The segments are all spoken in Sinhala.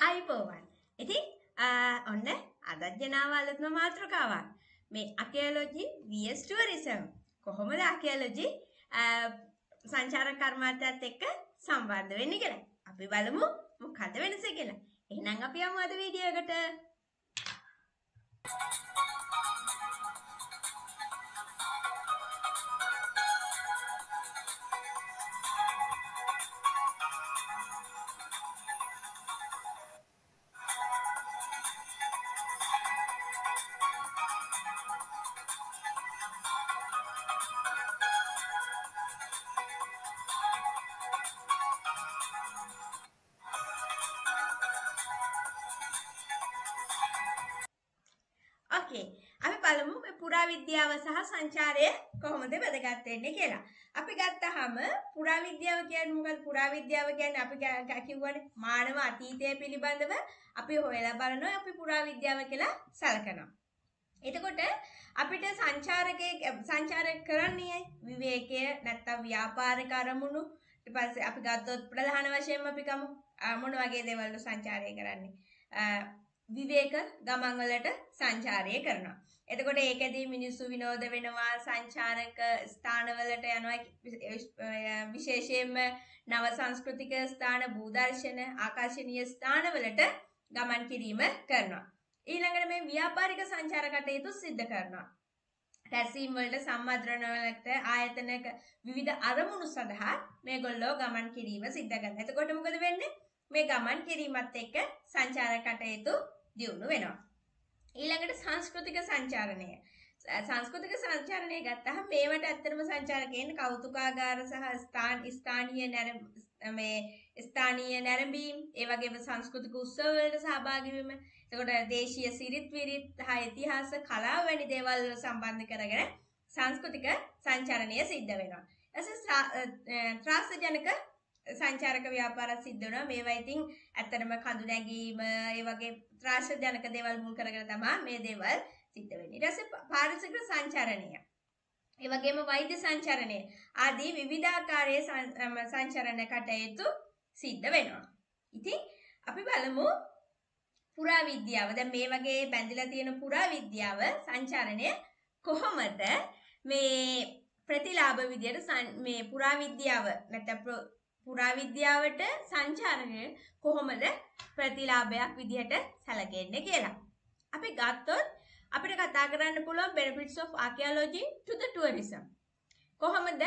අයිබෝවන්. ඉතින් ඔන්න අදත් ගෙනාව අලුත්ම මාතෘකාවක්. මේ අකයලෝජි වියස් ටුවරිසම් කොහොමද අකයලෝජි සංචාර කර්මාන්තයත් එක්ක සම්බන්ධ වෙන්නේ කියලා? අපි බලමු මොකද වෙනස කියලා. එහෙනම් අපි යමු අද වීඩියෝ එකට. බලමු මේ පුරාවිද්‍යාව සහ සංචාරය කොහොමද වැදගත් වෙන්නේ කියලා. අපි ගත්තාම පුරාවිද්‍යාව කියන්නේ මොකද? පුරාවිද්‍යාව කියන්නේ අපි කිව්වනේ මානව අතීතය පිළිබඳව අපි හොයලා බලනවා අපි පුරාවිද්‍යාව කියලා සලකනවා. එතකොට අපිට සංචාරකයේ සංචාරය කරන්නේ විවේකය නැත්තම් ව්‍යාපාරික අරමුණු ඊට පස්සේ අපි ගත්තොත් ප්‍රධාන වශයෙන්ම අපි කමු මොන වගේ දේවල්ද සංචාරය කරන්නේ විවේක ගමන් වලට සංචාරය කරනවා. එතකොට ඒකදී මිනිස්සු විනෝද වෙනවා සංචාරක ස්ථානවලට යනවා විශේෂයෙන්ම නව සංස්කෘතික ස්ථාන භූදර්ශන ආකර්ශනීය ස්ථානවලට ගමන් කිරීම කරනවා. ඊළඟට මේ ව්‍යාපාරික සංචාර කටයුතු සිද්ධ කරනවා. රැසීම් වලට සම්මද්‍රණ වලට ආයතනක විවිධ අරමුණු සඳහා මේගොල්ලෝ ගමන් කිරීම සිද්ධ කරනවා. එතකොට මොකද වෙන්නේ? මේ ගමන් කිරීමත් එක්ක සංචාර කටයුතු දියුණු වෙනවා. ඊළඟට සංස්කෘතික සංචාරණය. සංස්කෘතික සංචාරණය ගත්තහම මේවට ඇත්තටම සංචාරකයන් කෞතුකාගාර සහ ස්ථාන ස්ථානීය මේ ස්ථානීය නැරඹීම් ඒ වගේම සංස්කෘතික උත්සව වලට සහභාගී වීම එතකොට දේශීය සිරිත් විරිත් හා ඉතිහාස කලාව වැනි දේවල් සම්බන්ධ කරගෙන සංස්කෘතික සංචාරණය සිද්ධ වෙනවා. එතකොට ත්‍රාසජනක සංචාරක ව්‍යාපාරත් සිද්ධ වෙනවා. මේවා ඉතින් ඇත්තටම කඳු නැගීම, ඒ වගේ ත්‍රාසජනක දේවල් මුල් කරගෙන තමයි මේ දේවල් සිද්ධ වෙන්නේ. ඊට පස්සේ පාරිසරික සංචාරණය. ඒ වගේම වෛද්‍ය සංචාරණය ආදී විවිධාකාරයේ සංචාරණ කටයුතු සිද්ධ වෙනවා. ඉතින් අපි බලමු පුරාවිද්‍යාව. දැන් මේ වගේ බැඳිලා තියෙන පුරාවිද්‍යාව සංචාරණය කොහොමද මේ ප්‍රතිලාභ විදියට මේ පුරාවිද්‍යාව නැත්නම් පුරාවිද්‍යාවට සංචාරණය කොහොමද ප්‍රතිලාභයක් විදිහට සැලකෙන්නේ කියලා. අපි ගත්තොත් අපිට කතා කරන්න පුළුවන් benefits of archaeology to the tourism. කොහොමද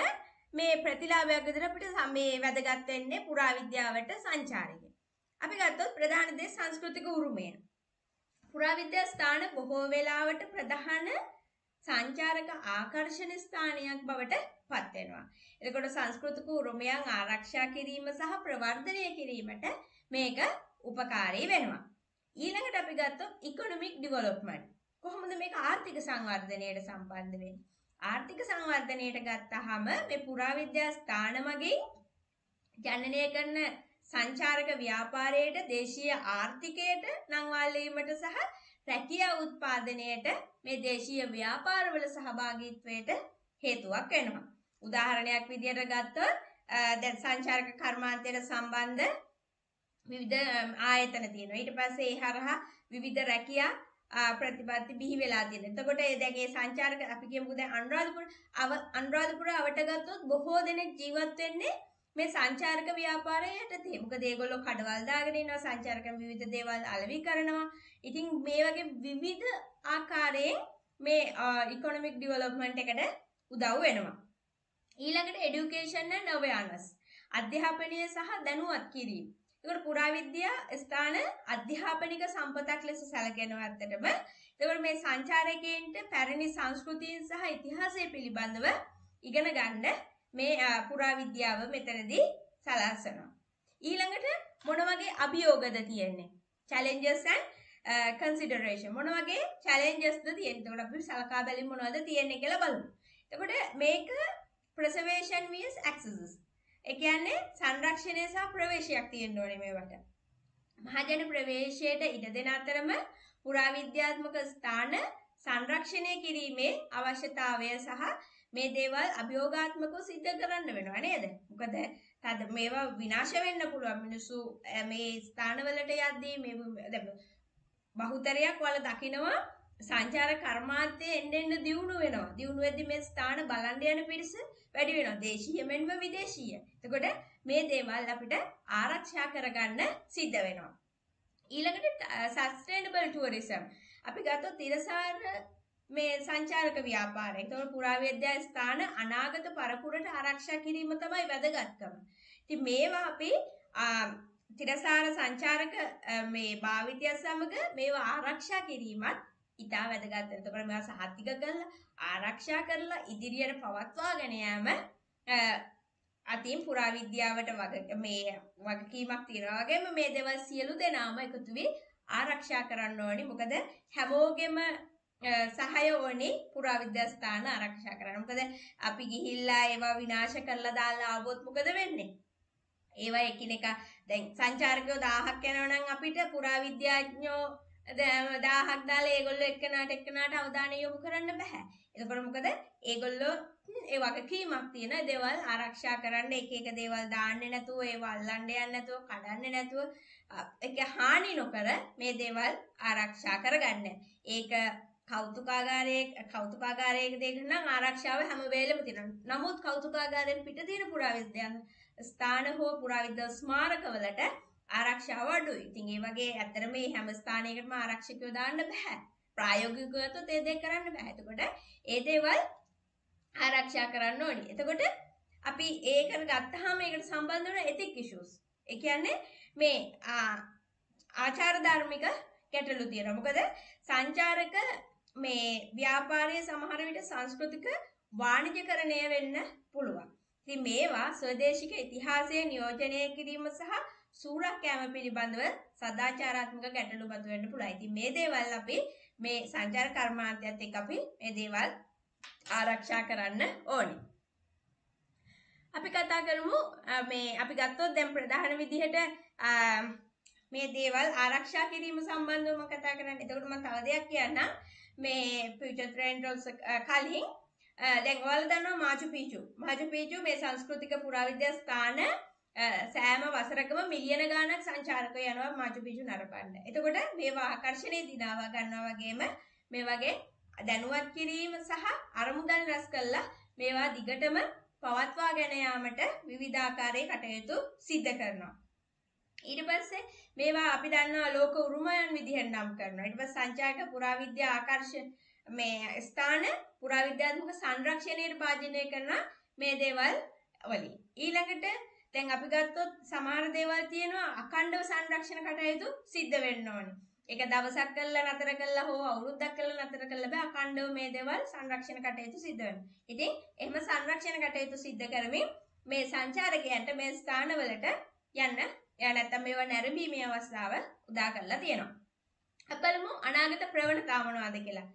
මේ ප්‍රතිලාභයක් විදිහට අපිට මේ වැදගත් වෙන්නේ පුරාවිද්‍යාවට සංචාරය. අපි ගත්තොත් ප්‍රධාන දේ සංස්කෘතික උරුමය. පුරාවිද්‍යා ස්ථාන බොහෝ වෙලාවට ප්‍රධාන සංචාරක ආකර්ෂණ ස්ථානයක් බවට පත් වෙනවා. එතකොට සංස්කෘතික උරුමයන් ආරක්ෂා කිරීම සහ ප්‍රවර්ධනය කිරීමට මේක උපකාරී වෙනවා. ඊළඟට අපි ගත්තොත් ඉකොනොමික් ඩිවලොප්මන්ට්. කොහොමද මේක ආර්ථික සංවර්ධනයට සම්බන්ධ වෙන්නේ? ආර්ථික සංවර්ධනයට ගත්තාම මේ පුරාවිද්‍යා ස්ථාන මගින් ජනනය කරන සංචාරක ව්‍යාපාරයට දේශීය ආර්ථිකයට නංවල් වීමට සහ රැකියා උත්පාදනයට මේ දේශීය ව්‍යාපාරවල සහභාගීත්වයට හේතුවක් වෙනවා. උදාහරණයක් විදියට ගත්තොත් දැන් සංචාරක කර්මාන්තයට සම්බන්ධ විවිධ ආයතන තියෙනවා. ඊට පස්සේ ඒ හරහා විවිධ රැකියා ප්‍රතිපත්ති බිහි වෙලා තියෙනවා. එතකොට ඒ දැන් ඒ සංචාරක අපි කියමුකෝ දැන් අනුරාධපුර අනුරාධපුර අවට ගත්තොත් බොහෝ දෙනෙක් ජීවත් වෙන්නේ මේ සංචාරක ව්‍යාපාරය යටතේ. මොකද ඒගොල්ලෝ කඩවල් දාගෙන ඉන්නවා සංචාරක විවිධ දේවල් අලෙවි කරනවා. ඉතින් මේ වගේ විවිධ ආකාරයෙන් මේ ඉකොනොමික් ඩිවලොප්මන්ට් එකට උදව් වෙනවා. ඊළඟට එඩියුකේෂන් ඇන්ඩ් අවයානස් අධ්‍යාපනය සහ දැනුවත් කිරීම. ඒකට පුරාවිද්‍යා ස්ථාන අධ්‍යාපනික සම්පතක් ලෙස සැලකෙනවා ඇත්තටම. ඒකට මේ සංචාරකයන්ට පැරණි සංස්කෘතීන් සහ ඉතිහාසය පිළිබඳව ඉගෙන ගන්න මේ පුරාවිද්‍යාව මෙතනදී සලස්වනවා. ඊළඟට මොන වගේ අභියෝගද තියෙන්නේ? challenges and consideration මොන වගේ challengesද තියෙන්නේ? එතකොට අපි සලකා බැලීම මොනවද තියෙන්නේ කියලා බලමු. එතකොට මේක ප්‍රසර්වේෂන් means accesses. ඒ කියන්නේ සංරක්ෂණය සහ ප්‍රවේශයක් තියෙන්න ඕනේ මේවට. මහජන ප්‍රවේශයට ඉඩ දෙන අතරම පුරාවිද්‍යාත්මක ස්ථාන සංරක්ෂණය කිරීමේ අවශ්‍යතාවය සහ මේ දේවල් අභියෝගාත්මකව සිද්ධ කරන්න වෙනවා නේද? මොකද තද මේවා විනාශ වෙන්න පුළුවන් මිනිස්සු මේ ස්ථානවලට යද්දී මේ බහුතරයක් වල දකිනවා සංචාර කර්මාන්තය එන්න එන්න දියුණු වෙනවා. දියුණු වෙද්දි මේ ස්ථාන බලන්න යන පිරිස වැඩි වෙනවා. දේශීය මෙන්ම විදේශීය. එතකොට මේ දේවල් අපිට ආරක්ෂා කරගන්න සිද්ධ වෙනවා. ඊළඟට සස්ටේනබල් ටුවරිසම්. අපි ගත්තොත් තිරසාර මේ සංචාරක ව්‍යාපාරය. ඒතකොට පුරාවිද්‍යා ස්ථාන අනාගත පරපුරට ආරක්ෂා කිරීම තමයි වැදගත්කම. ඉතින් මේවා අපි තිරසාර සංචාරක මේ භාවිතය සමග මේවා ආරක්ෂා කිරීමත් ඉතා වැදගත්. එතකොට මේවා සහතික කරලා ආරක්ෂා කරලා ඉදිරියට පවත්වාගෙන යාම අතින් පුරාවිද්‍යාවට වග මේ වගකීමක් තියෙනවා වගේම මේ දේවල් සියලු දෙනාම එකතු වී ආරක්ෂා කරන්න ඕනි. මොකද හැමෝගෙම සහය ඕනි පුරාවිද්‍යා ස්ථාන ආරක්ෂා කරන්න. මොකද අපි ගිහිල්ලා ඒවා විනාශ කරලා දාලා ආවොත් මොකද වෙන්නේ? ඒවා එකිනෙක දැන් සංචාරකයෝ 1000ක් යනවා නම් අපිට පුරාවිද්‍යාඥයෝ දාහක් දාලා ඒගොල්ලෝ එක්කනාට එක්කනාට අවධානය යොමු කරන්න බෑ. එතකොට මොකද ඒගොල්ලෝ ඒ වගකීමක් තියෙන දේවල් ආරක්ෂා කරන්න එක එක දේවල් දාන්නේ නැතුව ඒව අල්ලන්න යන්නේ නැතුව කඩන්නේ නැතුව ඒක හානි නොකර මේ දේවල් ආරක්ෂා කරගන්න. ඒක කෞතුකාගාරයේ කෞතුකාගාරයක දෙන්න නම් ආරක්ෂාව හැම වෙලෙම තියෙනවා. නමුත් කෞතුකාගාරයෙන් පිට තියෙන පුරාවිද්‍යාන ස්ථාන හෝ පුරාවිද්‍යා ස්මාරකවලට ආරක්ෂාව අඩුයි. ඉතින් ඒ වගේ ඇත්තට මේ හැම ස්ථානයකටම ආරක්ෂකයෝ දාන්න බෑ. ප්‍රායෝගිකව තොත් ඒ දේ කරන්න බෑ. එතකොට ඒ දේවල් ආරක්ෂා කරන්න ඕනි. එතකොට අපි ඒකට ගත්තාම ඒකට සම්බන්ධ වෙන ethic issues. ඒ කියන්නේ මේ ආචාර ධර්මික ගැටලු තියෙනවා. මොකද සංචාරක මේ ව්‍යාපාරයේ සමහර විට සංස්කෘතික වාණිජකරණය වෙන්න පුළුවන්. ඉතින් මේවා ස්වදේශික ඉතිහාසය නියෝජනය කිරීම සහ සූරක් කෑම පිළිබඳව සදාචාරාත්මක ගැටලු මතු වෙන්න පුළුවන්. ඉතින් මේ දේවල් අපි මේ සංචාර කර්මාන්තයත් එක්ක අපි මේ දේවල් ආරක්ෂා කරන්න ඕනේ. අපි කතා කරමු මේ අපි ගත්තොත් දැන් ප්‍රධාන විදිහට මේ දේවල් ආරක්ෂා කිරීම සම්බන්ධව මම කතා කරන්නේ. එතකොට මම තව දෙයක් කියන්නම්. මේ ෆියුචර් ට්‍රෙන්ඩ්ස් කලින් දැන් ඔයාලා දන්නවා මාචු පීචු. මාචු පීචු මේ සංස්කෘතික පුරාවිද්‍යා ස්ථාන සෑම වසරකම මිලියන ගානක් සංචාරකයෝ යනවා මාචු පිචු නරඹන්න. එතකොට මේවා ආකර්ෂණය දිනාවා ගන්නවා වගේම මේ වගේ දැනුවත් කිරීම සහ අරමුදල් රැස් කළා මේවා දිගටම පවත්වා ගෙන යාමට විවිධාකාරයේ කටයුතු සිද්ධ කරනවා. ඊට පස්සේ මේවා අපි දන්නවා ලෝක උරුමයන් විදිහට නම් කරනවා. ඊට පස්සේ සංචාරක පුරාවිද්‍යා ආකර්ෂණ මේ ස්ථාන පුරාවිද්‍යාත්මක සංරක්ෂණයට භාජනය කරන මේ දේවල් වලින්. ඊළඟට දැන් අපි ගත්තොත් සමහර දේවල් තියෙනවා අඛණ්ඩව සංරක්ෂණ කටයුතු සිද්ධ වෙන්න ඕනේ. ඒක දවසක් කළා නතර කළා හෝ අවුරුද්දක් කළා නතර කළා බෑ අඛණ්ඩව මේ දේවල් සංරක්ෂණ කටයුතු සිද්ධ වෙනවා. ඉතින් එහෙම සංරක්ෂණ කටයුතු සිද්ධ කරමින් මේ සංචාරකයන්ට මේ ස්ථානවලට යන්න එයා නැත්තම් මේවා නැරඹීමේ අවස්ථාව උදා කරලා තියෙනවා. අපලමු අනාගත ප්‍රවණතා මොනවද කියලා.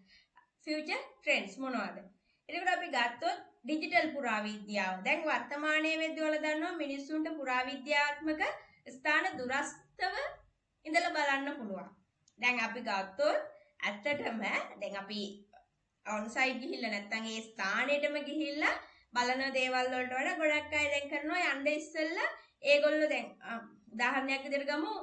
ෆියුචර් ට්‍රෙන්ඩ්ස් මොනවද? එතකොට අපි ගත්තොත් ඩිජිටල් පුරාවිද්‍යාව. දැන් වර්තමානයේ වෙද්දී වල දන්නවා මිනිස්සුන්ට පුරාවිද්‍යාත්මක ස්ථාන දුරස්තව ඉඳලා බලන්න පුළුවන්. දැන් අපි ගත්තොත් ඇත්තටම දැන් අපි ඔන් සයිඩ් ගිහිල්ලා නැත්තම් ඒ ස්ථානෙටම ගිහිල්ලා බලන දේවල් වලට වඩා ගොඩක් අය දැන් කරනවා යන්න ඉස්සෙල්ලා ඒගොල්ලෝ දැන් උදාහරණයක් විදිහට ගමු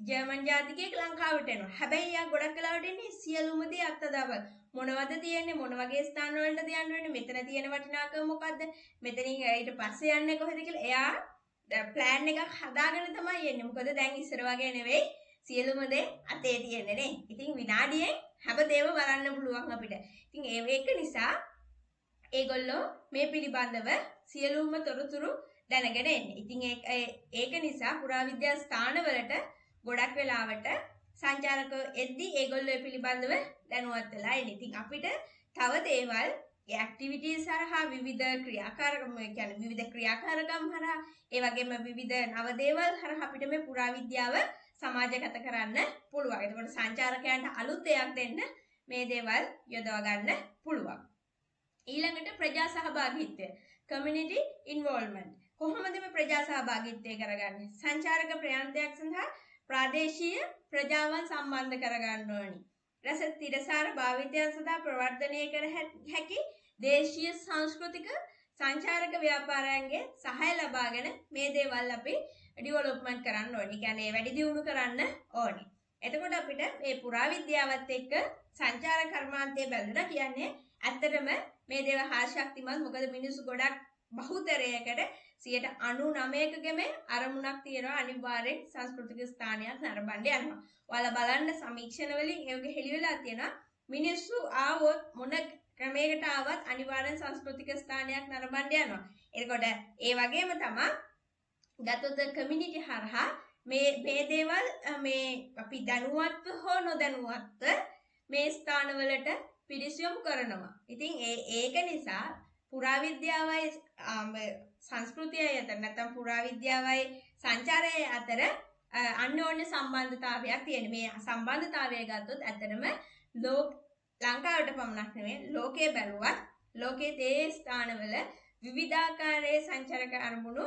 ජර්මන් ජාතිකයෙක් ලංකාවට එනවා. හැබැයි යා ගොඩක් වෙලාවට එන්නේ සියලුම දේ අත්දැකීම් මොනවද තියෙන්නේ මොන වගේ ස්ථාන වලටද යන්න වෙන්නේ මෙතන තියෙන වටිනාකම මොකද්ද? මෙතනින් ඊට පස්සේ යන්නේ කොහෙද කියලා එයා ප්ලෑන් එකක් හදාගෙන තමයි යන්නේ මොකද දැන් ඉස්සර වගේ නෙවෙයි සියලුම දේ අතේ තියෙන්නේ නේ. ඉතින් විනාඩියෙන් හැමදේම බලන්න පුළුවන් අපිට. ඉතින් ඒක නිසා ඒගොල්ලෝ මේ පිළිබඳව සියලුම තොරතුරු දැනගෙන එන්නේ. ඉතින් ඒක නිසා පුරාවිද්‍යා ස්ථානවලට ගොඩක් වෙලාවට සංචාරකයෝ එද්දී ඒගොල්ලෝ පිළිබඳව දැනුවත් වෙලා ඉන්නේ. ඉතින් අපිට තව දේවල් ඒ ඇක්ටිවිටීස් හරහා විවිධ ක්‍රියාකාරකම් කියන්නේ විවිධ ක්‍රියාකාරකම් හරහා ඒ වගේම විවිධ නව දේවල් හරහා අපිට මේ පුරාවිද්‍යාව සමාජගත කරන්න පුළුවන්. එතකොට සංචාරකයන්ට අලුත් දෙයක් දෙන්න මේ දේවල් යොදවා ගන්න පුළුවන්. ඊළඟට ප්‍රජා සහභාගීත්වය community involvement කොහොමද මේ ප්‍රජා සහභාගීත්වය කරගන්නේ? සංචාරක ප්‍රයාණයක් සඳහා ප්‍රාදේශීය ප්‍රජාවන් සම්බන්ධ කරගන්න ඕනි. රස තිරසාර භාවිතයන් සඳහා ප්‍රවර්ධනය කර හැකි දේශීය සංස්කෘතික සංචාරක ව්‍යාපාරයන්ගේ සහය ලබාගෙන මේ දේවල් අපි ඩිවලොප්මන්ට් කරන්න ඕනි. කියන්නේ වැඩි දියුණු කරන්න ඕනි. එතකොට අපිට මේ පුරාවිද්‍යාවත් එක්ක සංචාර කර්මාන්තය බැලුණා කියන්නේ ඇත්තටම මේ දේවල් හාශක්තිමත් මොකද මිනිස්සු ගොඩක් බහුතරයකට 99කගෙම අරමුණක් තියෙනවා අනිවාර්යෙන් සංස්කෘතික ස්ථානයක් නරඹන්න යනවා. ඔයාලා බලන්න සමීක්ෂණ වලින් ඒක හෙළි වෙලා තියෙනවා. මිනිස්සු ආවොත් මොන ක්‍රමයකට ආවත් අනිවාර්යෙන් සංස්කෘතික ස්ථානයක් නරඹන්න යනවා. එතකොට ඒ වගේම තමයි ගතොත් කමියුනිටි හරහා මේ මේ දේවල් මේ අපි දැනුවත්ව හෝ නොදැනුවත්ව මේ ස්ථානවලට පිරිස් යොමු කරනවා. ඉතින් ඒ ඒක නිසා පුරාවිද්‍යාවයි සංස්කෘතියයි අතර නැත්නම් පුරාවිද්‍යාවයි සංචාරයයි අතර අන්‍යෝන්‍ය සම්බන්ධතාවයක් තියෙන. මේ සම්බන්ධතාවය ගත්තොත් ඇත්තටම ලෝක ලංකාවට පමණක් නෙවෙයි ලෝකයේ බැලුවත් ලෝකයේ තේ ස්ථානවල විවිධාකාරයේ සංචාරක අරමුණු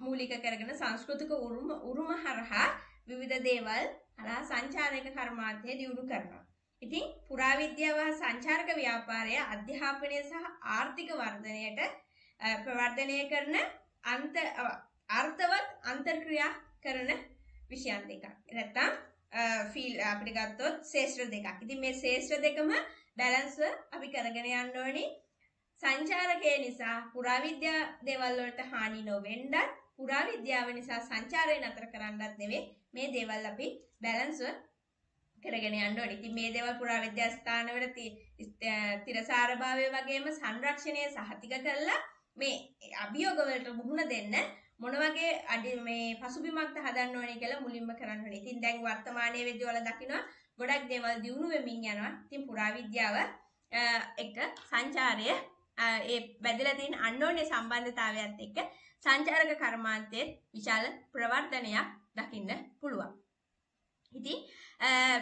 මූලික කරගෙන සංස්කෘතික උරුම උරුම හරහා විවිධ දේවල් හරහා සංචාරක කර්මාන්තය දියුණු කරනවා. ඉතින් පුරාවිද්‍යාව සංචාරක ව්‍යාපාරය අධ්‍යාපනය සහ ආර්ථික වර්ධනයට ප්‍රවර්ධනය කරන අන්ත අර්ථවත් අන්තර්ක්‍රියා කරන විෂයන් දෙකක්. නැත්තම් ෆීල් අපිට ගත්තොත් ශේෂ්ත්‍ර දෙකක්. ඉතින් මේ ශේෂ්ත්‍ර දෙකම බැලන්ස්ව අපි කරගෙන යන්න ඕනි. සංචාරකය නිසා පුරාවිද්‍යා දේවල් වලට හානි නොවෙන්නත් පුරාවිද්‍යාව නිසා සංචාරය නතර කරන්නත් නෙවෙයි මේ දේවල් අපි බැලන්ස්ව කරගෙන යන්න ඕනේ. ඉතින් මේ දේවල් පුරාවිද්‍යා ස්ථානවල තිරසාරභාවය වගේම සංරක්ෂණය සහතික කරලා මේ අභියෝග වලට මුහුණ දෙන්න මොන වගේ අඩි මේ පසුබිමක්ද හදන්න ඕනේ කියලා මුලින්ම කරන්න ඕනේ. ඉතින් දැන් වර්තමානයේ වෙද්දී ඔයාලා දකිනවා ගොඩක් දේවල් දියුණු වෙමින් යනවා. ඉතින් පුරාවිද්‍යාව එක සංචාරය ඒ බැදලා තියෙන අන්‍යෝන්‍ය සම්බන්ධතාවයත් එක්ක සංචාරක කර්මාන්තයේ විශාල ප්‍රවර්ධනයක් දකින්න පුළුවන්. ඉතින්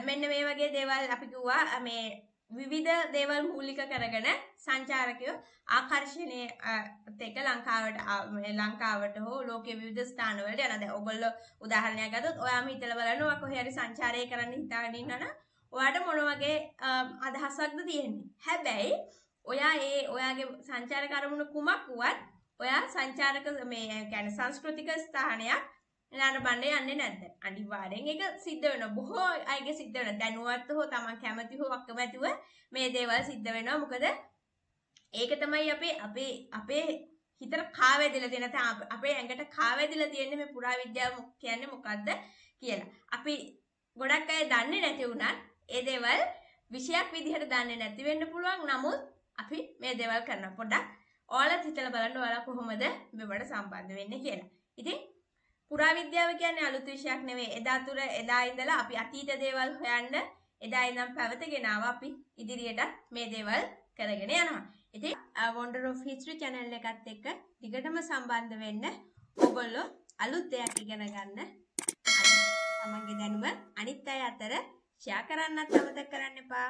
මෙන්න මේ වගේ දේවල් අපි කිව්වා මේ විවිධ දේවල් මූලික කරගෙන සංචාරකයෝ ආකර්ෂණය එක ලංකාවට ලංකාවට හෝ ලෝකයේ විවිධ ස්ථානවලට යනවා. දැන් ඔයගොල්ලෝ උදාහරණයක් ගත්තොත් ඔයාම හිතලා බලන්න ඔයා කොහේ හරි සංචාරය කරන්න හිතාගෙන ඉන්නවනම් ඔයාට මොන වගේ අදහසක්ද තියෙන්නේ? හැබැයි ඔයා ඒ ඔයාගේ සංචාරක අරමුණ කුමක් වුවත් ඔයා සංචාරක මේ කියන්නේ සංස්කෘතික ස්ථානයක් නරඹන්න යන්නේ නැද්ද? අනිවාර්යෙන් ඒක සිද්ධ වෙනවා. බොහෝ අයගේ සිද්ධ වෙනවා. දැනුවත් හෝ තමන් කැමති හෝ අකමැතිව මේ දේවල් සිද්ධ වෙනවා. මොකද ඒක තමයි අපේ අපේ අපේ හිතට කාවැදිලා තියෙන නැත්නම් අපේ ඇඟට කාවැදිලා තියෙන්නේ මේ පුරාවිද්‍යාව කියන්නේ මොකද්ද කියලා. අපි ගොඩක් අය දන්නේ නැති වුණත් ඒ දේවල් විෂයක් විදිහට දන්නේ නැති වෙන්න පුළුවන්. නමුත් අපි මේ දේවල් කරන පොඩ්ඩක් ඔයාලත් හිතලා බලන්න ඔයාලා කොහොමද මේවට සම්බන්ධ වෙන්නේ කියලා. ඉතින් පුරාවිද්‍යාව කියන්නේ අලුත් විෂයක් නෙවෙයි. එදා තුර එදා ඉඳලා අපි අතීත දේවල් හොයන්න එදා ඉඳන් පැවතගෙන ආවා අපි ඉදිරියට මේ දේවල් කරගෙන යනවා. ඉතින් Wonder of History channel එකත් එක්ක දිගටම සම්බන්ධ වෙන්න ඔයගොල්ලෝ අලුත් දෙයක් ඉගෙන ගන්න තමන්ගේ දැනුම අනිත් අය අතර ෂෙයා කරන්නත් අමතක කරන්න එපා.